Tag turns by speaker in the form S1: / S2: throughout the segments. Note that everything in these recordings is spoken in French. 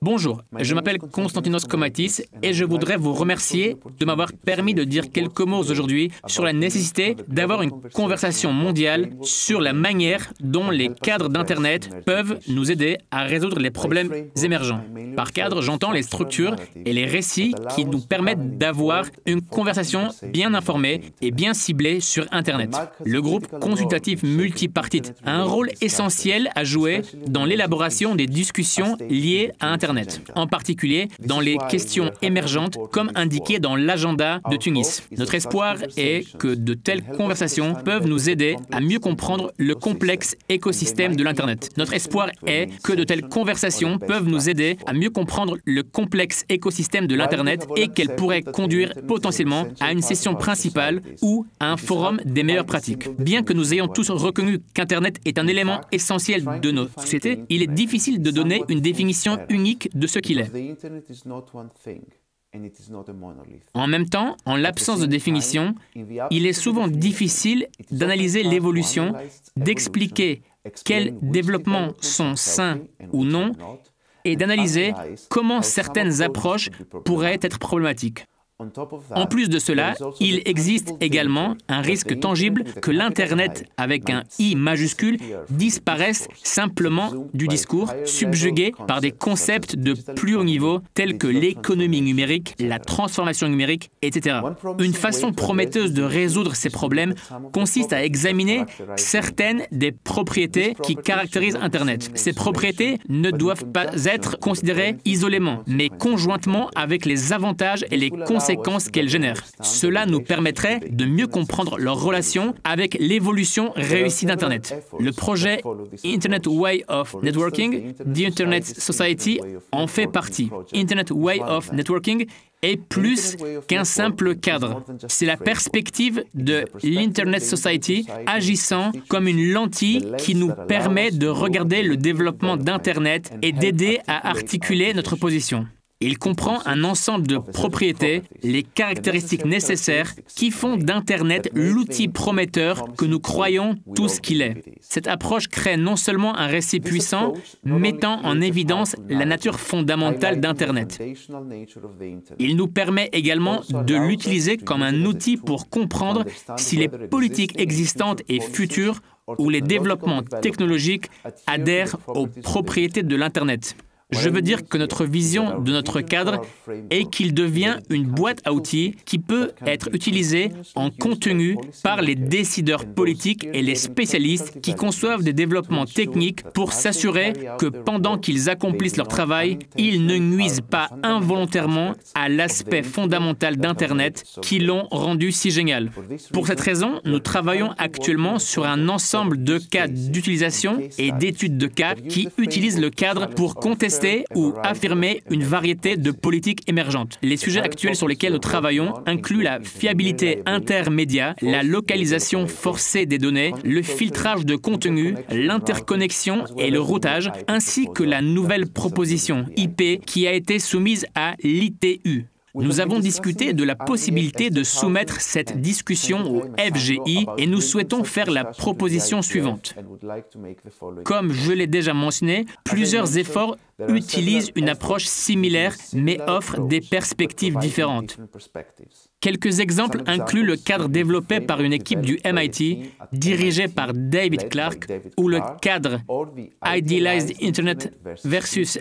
S1: Bonjour, je m'appelle Konstantinos Komatis et je voudrais vous remercier de m'avoir permis de dire quelques mots aujourd'hui sur la nécessité d'avoir une conversation mondiale sur la manière dont les cadres d'Internet peuvent nous aider à résoudre les problèmes émergents. Par cadre, j'entends les structures et les récits qui nous permettent d'avoir une conversation bien informée et bien ciblée sur Internet. Le groupe consultatif multipartite a un rôle essentiel à jouer dans l'élaboration des discussions liées à Internet, en particulier dans les questions émergentes comme indiqué dans l'agenda de Tunis. Notre espoir est que de telles conversations peuvent nous aider à mieux comprendre le complexe écosystème de l'Internet. Notre espoir est que de telles conversations peuvent nous aider à mieux comprendre le complexe écosystème de l'Internet et qu'elles pourraient conduire potentiellement à une session principale ou à un forum des meilleures pratiques. Bien que nous ayons tous reconnu qu'Internet est un élément essentiel de nos sociétés, il est difficile de donner une définition unique de ce qu'il est. En même temps, en l'absence de définition, il est souvent difficile d'analyser l'évolution, d'expliquer quels développements sont sains ou non, et d'analyser comment certaines approches pourraient être problématiques. En plus de cela, il existe également un risque tangible que l'Internet avec un I majuscule disparaisse simplement du discours, subjugué par des concepts de plus haut niveau tels que l'économie numérique, la transformation numérique, etc. Une façon prometteuse de résoudre ces problèmes consiste à examiner certaines des propriétés qui caractérisent Internet. Ces propriétés ne doivent pas être considérées isolément, mais conjointement avec les avantages et les conséquences qu'elles génèrent. Cela nous permettrait de mieux comprendre leur relation avec l'évolution réussie d'Internet. Le projet Internet Way of Networking, The Internet Society, en fait partie. Internet Way of Networking est plus qu'un simple cadre. C'est la perspective de l'Internet Society agissant comme une lentille qui nous permet de regarder le développement d'Internet et d'aider à articuler notre position. Il comprend un ensemble de propriétés, les caractéristiques nécessaires qui font d'Internet l'outil prometteur que nous croyons tous qu'il est. Cette approche crée non seulement un récit puissant, mettant en évidence la nature fondamentale d'Internet. Il nous permet également de l'utiliser comme un outil pour comprendre si les politiques existantes et futures ou les développements technologiques adhèrent aux propriétés de l'Internet. Je veux dire que notre vision de notre cadre est qu'il devient une boîte à outils qui peut être utilisée en contenu par les décideurs politiques et les spécialistes qui conçoivent des développements techniques pour s'assurer que pendant qu'ils accomplissent leur travail, ils ne nuisent pas involontairement à l'aspect fondamental d'Internet qui l'ont rendu si génial. Pour cette raison, nous travaillons actuellement sur un ensemble de cas d'utilisation et d'études de cas qui utilisent le cadre pour contester ou affirmer une variété de politiques émergentes. Les sujets actuels sur lesquels nous travaillons incluent la fiabilité intermédia, la localisation forcée des données, le filtrage de contenu, l'interconnexion et le routage, ainsi que la nouvelle proposition IP qui a été soumise à l'ITU. Nous avons discuté de la possibilité de soumettre cette discussion au FGI et nous souhaitons faire la proposition suivante. Comme je l'ai déjà mentionné, plusieurs efforts utilisent une approche similaire mais offrent des perspectives différentes. Quelques exemples incluent le cadre développé par une équipe du MIT dirigée par David Clark ou le cadre Idealized Internet versus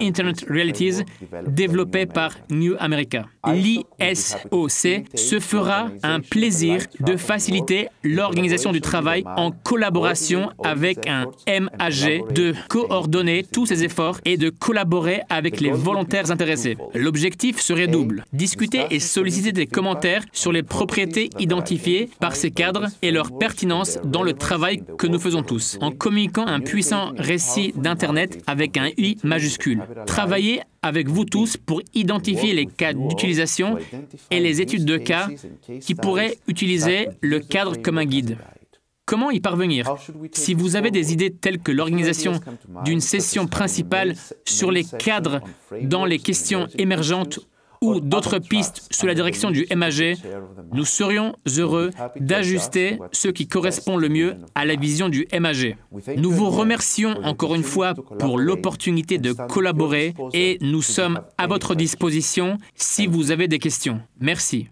S1: Internet Realities développé par New America. L'ISOC se fera un plaisir de faciliter l'organisation du travail en collaboration avec un MAG, de coordonner tous ces efforts et de collaborer avec les volontaires intéressés. L'objectif serait double, discuter et solliciter des commentaires sur les propriétés identifiées par ces cadres et leur pertinence dans le travail que nous faisons tous, en communiquant un puissant récit d'Internet avec un I majuscule. Travailler avec vous tous pour identifier les cas d'utilisation et les études de cas qui pourraient utiliser le cadre comme un guide. Comment y parvenir? Si vous avez des idées telles que l'organisation d'une session principale sur les cadres dans les questions émergentes ou d'autres pistes sous la direction du MAG, nous serions heureux d'ajuster ce qui correspond le mieux à la vision du MAG. Nous vous remercions encore une fois pour l'opportunité de collaborer et nous sommes à votre disposition si vous avez des questions. Merci.